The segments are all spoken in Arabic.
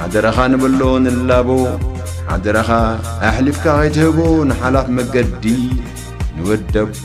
ሓደረኻ ንበሎ ንላቦ ሓደረኻ ኣሕሊፍካ ኸይትህቦ ንሓላፍ መገዲ ንወደቦ።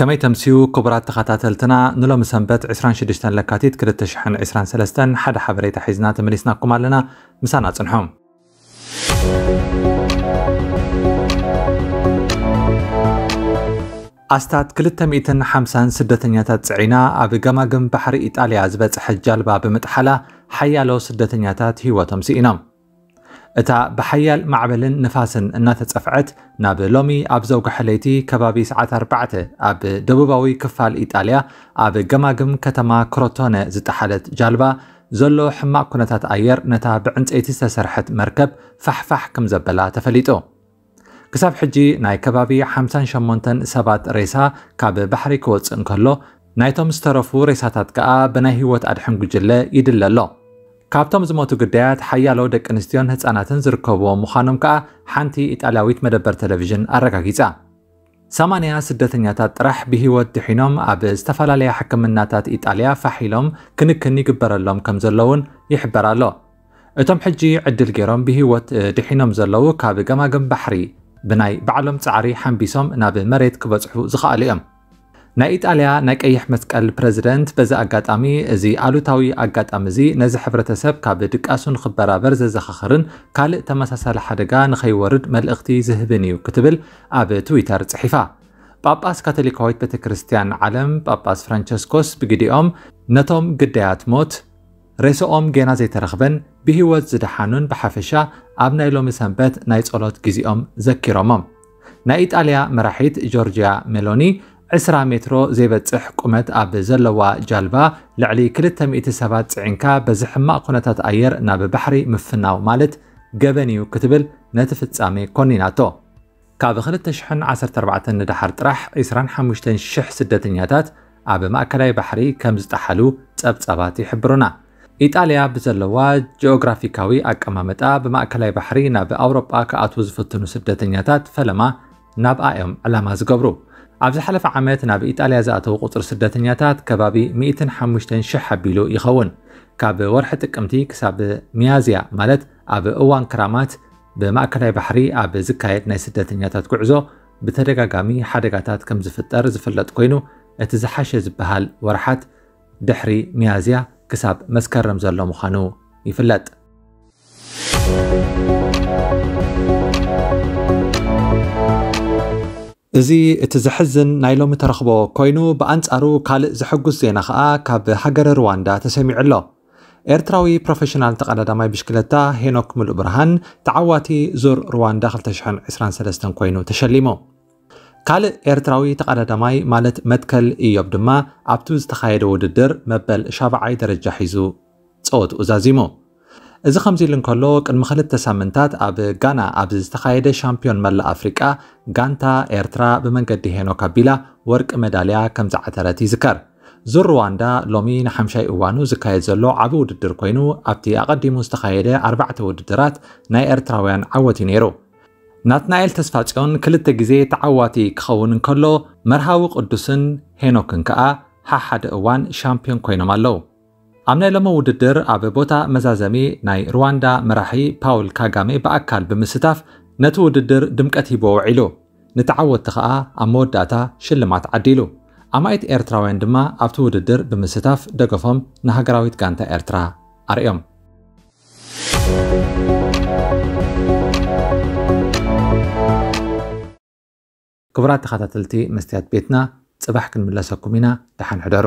ከመይ ተምስዩ ክቡራት ተኸታተልትና ንሎሚ ሰንበት 26 ለካቲት 2023 ሓደ ሓበሬታ ሒዝና ተመሊስናኩም ኣለና። ምሳና ጽንሖም። ኣስታት 250 ስደተኛታት ጽዒና ኣብ ገማግም ባሕሪ ኢጣልያ ዝበጽሐ ጃልባ ብምጥሓላ ሓያሎ ስደተኛታት ህይወቶም ስኢኖም እታ ብሓያል ማዕበልን ንፋስን እናተጸፍዐት ናብ ሎሚ ኣብ ዘውግሐ ለይቲ ከባቢ ሰዓት 4 ኣብ ደቡባዊ ክፋል ኢጣልያ ኣብ ገማግም ከተማ ክሮቶነ ዝጠሓለት ጃልባ ዘሎ ሕማቕ ኩነታት ኣየር ነታ ብዕንፀይቲ ዝተሰርሐት መርከብ ፋሕፋሕ ከም ዘበላ ተፈሊጡ ክሳብ ሕጂ ናይ ከባቢ 58 ሰባት ሬሳ ካብ ባሕሪ ክወፅእ እንከሎ ናይቶም ዝተረፉ ሬሳታት ከኣ ብናይ ህይወት ኣድሕን ጉጅለ ይድለ ኣሎ ካብቶም ዝሞቱ ግዳያት ሓያሎ ደቂ ኣንስትዮን ህፃናትን ዝርከብዎም ምዃኖም ከዓ ሓንቲ ኢጣልያዊት መደበር ቴሌቭዥን ኣረጋጊፃ 80 ስደተኛታት ጥራሕ ብሂወት ድሒኖም ኣብ ዝተፈላለያ ሕክምናታት ኢጣልያ ፋሒሎም ክንክን ይግበረሎም ከም ዘለውን ይሕበር ኣሎ እቶም ሕጂ ዕድል ገይሮም ብሂወት ድሒኖም ዘለዉ ካብ ገማገም ባሕሪ ብናይ ባዕሎም ፃዕሪ ሓንቢሶም ናብ መሬት ክበፅሑ ዝኽኣሉ እዮም ናይ ኢጣልያ ናይ ቀይሕ መስቀል ፕረዚደንት በዚ ኣጋጣሚ እዚ ኣሉታዊ ኣጋጣሚ እዚ ነዚ ሕብረተሰብ ካብ ድቃሱን ክበራበር ዘዘኻኽርን ካልእ ተመሳሳሊ ሓደጋ ንኸይወርድ መልእኽቲ ዝህብን እዩ ክትብል ኣብ ትዊተር ጽሒፋ ጳጳስ ካቶሊካዊት ቤተ ክርስቲያን ዓለም ጳጳስ ፍራንቸስኮስ ብግዲኦም ነቶም ግዳያት ሞት ሬሶኦም ጌና ዘይተረኽበን ብሂወት ዝደሓኑን ብሓፈሻ ኣብ ናይ ሎሚ ሰንበት ናይ ጸሎት ግዜኦም ዘኪሮሞም ናይ ኢጣልያ መራሒት ጆርጅያ ሜሎኒ 20 متر زيبتح قمت أب زلوا جالبا لعلي كل تمئة سبات عنكا بزحما قناتات أير ناب بحري مفناو مالت جبنيو كتبل نتفت سامي كونيناتو كاب خلت شحن عسر تربعة ندحر طرح إسران حمشتن شح سدتنياتات أب مأكلاي بحري كم زتحلو تأب تأباتي حبرنا إيطاليا بزلوا جيوغرافيكاوي أكمامتا بمأكلاي بحري ناب أوروبا كأتوز فتنو سدتنياتات فلما ناب آيوم علامة زقبرو ኣብ ዝሓለፈ ዓመት ናብ ኢጣልያ ዝኣተዉ ቁፅሪ ስደተኛታት ከባቢ 105,000 ኣቢሉ ይኸውን ካብ ወርሒ ጥቅምቲ ክሳብ ሚያዝያ ማለት ኣብ እዋን ክራማት ብማእከላይ ባሕሪ ኣብ ዝካየድ ናይ ስደተኛታት ጉዕዞ ብተደጋጋሚ ሓደጋታት ከም ዝፍጠር ዝፍለጥ ኮይኑ እቲ ዝሓሸ ዝበሃል ወርሓት ድሕሪ ሚያዝያ ክሳብ መስከረም ዘሎ ምዃኑ ይፍለጥ እዚ እቲ ዝሕዝን ናይ ሎሚ ተረኽቦ ኮይኑ ብኣንጻሩ ካልእ ዘሐጉስ ዜና ከዓ ካብ ሃገረ ሩዋንዳ ተሰሚዑ ኣሎ ኤርትራዊ ፕሮፌሽናል ተቐዳዳማይ ብሽክለታ ሄኖክ ሙሉእ ብርሃን ተዓዋቲ ዙር ሩዋንዳ 2023 ኮይኑ ተሸሊሙ ካልእ ኤርትራዊ ተቐዳዳማይ ማለት መትከል ኢዮብ ድማ ኣብቲ ዝተኻየደ ውድድር መበል 7ይ ደረጃ ሒዙ ፀወትኡ ዛዚሙ እዚ ከምዚ ኢሉ እንከሎ ቅድሚ ክልተ ሳምንታት ኣብ ጋና ኣብ ዝተኻየደ ሻምፒዮን መላእ ኣፍሪቃ ጋንታ ኤርትራ ብመንገዲ ሄኖክ ኣቢላ ወርቂ መዳልያ ከም ዝዓተረት ይዝከር ዙር ሩዋንዳ ሎሚ ንሓምሻይ እዋኑ ዝካየድ ዘሎ ዓብ ውድድር ኮይኑ ኣብቲ ኣቐዲሙ ዝተኻየደ ኣርባዕተ ውድድራት ናይ ኤርትራውያን ዓወት እዩ ነይሩ ናትናኤል ተስፋፅዮን ክልተ ግዜ ተዓዋቲ ክኸውን እንከሎ መርሃዊ ቅዱስን ሄኖክን ከዓ ሓሓደ እዋን ሻምፒዮን ኮይኖም ኣለዉ ኣብ ናይ ሎሚ ውድድር ኣብ ቦታ መዛዘሚ ናይ ሩዋንዳ መራሒ ፓውል ካጋሜ ብኣካል ብምስታፍ ነቲ ውድድር ድምቀት ሂቦ ውዒሉ ንተዓወቲ ከዓ ኣብ መወዳእታ ሽልማት ዓዲሉ። ኣማይት ኤርትራውያን ድማ ኣብቲ ውድድር ብምስታፍ ደገፎም ንሃገራዊት ጋንታ ኤርትራ ኣርዮም ክቡራት ተኸታተልቲ መስትያት ቤትና ጽባሕ ክንምለሰኩም ኢና። ሕደሩ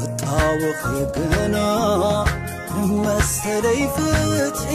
ክጣውኺ ግና ንመሰለይ ፍትሒ